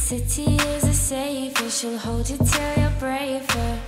city is a savior. She'll hold you till you're braver.